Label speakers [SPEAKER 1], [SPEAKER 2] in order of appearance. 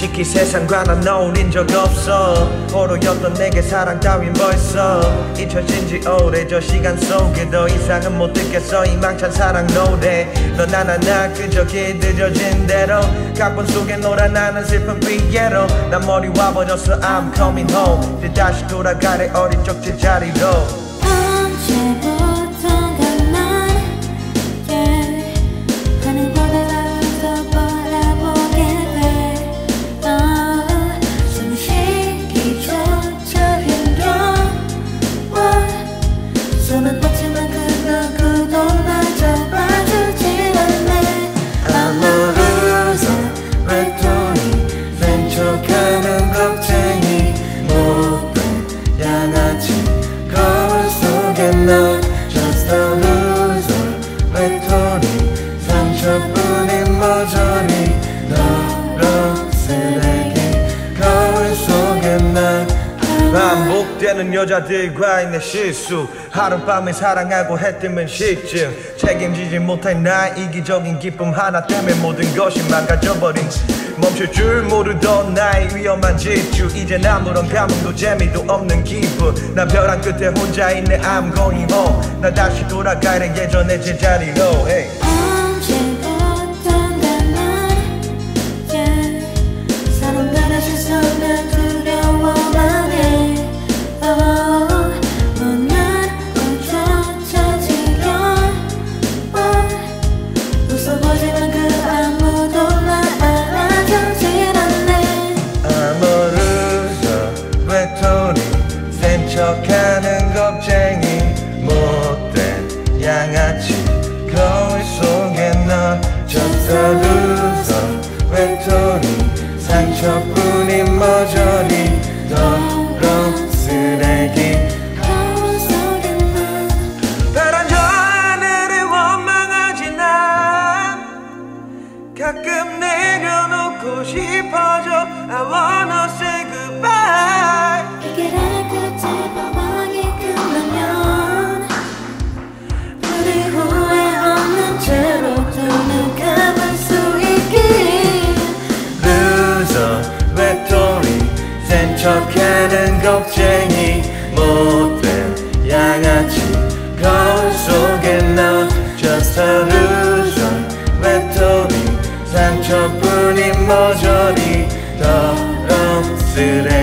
[SPEAKER 1] 상관은 어울린 적 없어. 호로였던 내게 사랑 따윈 벌써. 잊혀진 지 오래 저 시간 속에 더 이상은 못 듣겠어. 이 망찬 사랑 노래 너 나나 나 그저 길들여진 대로. 각본 속에 놀아 나는 슬픈 피에로. 난 머리 와버렸어 I'm coming home. 이제 다시 돌아가래 어린 적 제자리로 상처뿐인 머저리 너런 쓰레기 거울 속에 난 반복되는 여자들과의 내 실수. 하룻밤에 사랑하고 해 뜨면 시쯤 책임지지 못한 나의 이기적인 기쁨 하나 때문에 모든 것이 망가져버린. 멈출 줄 모르던 나의 위험한 질주. 이젠 아무런 감흥도 재미도 없는 기분. 난 벼랑 끝에 혼자 있네. I'm going home. 나 다시 돌아가야 예전의 제자리로. Hey. 양아치 거울 속에 a loser 외톨이 상처뿐인 머저리. 더러운 쓰레기.
[SPEAKER 2] 거울 속에 난
[SPEAKER 1] 파란 저 하늘을 원망하지 난 가끔 내려놓고 싶어져. I wanna say goodbye 척하는 겁쟁이 못된 양아치 거울 속에 넌 just a loser 외톨이 상처뿐인 머저리 더러운 거울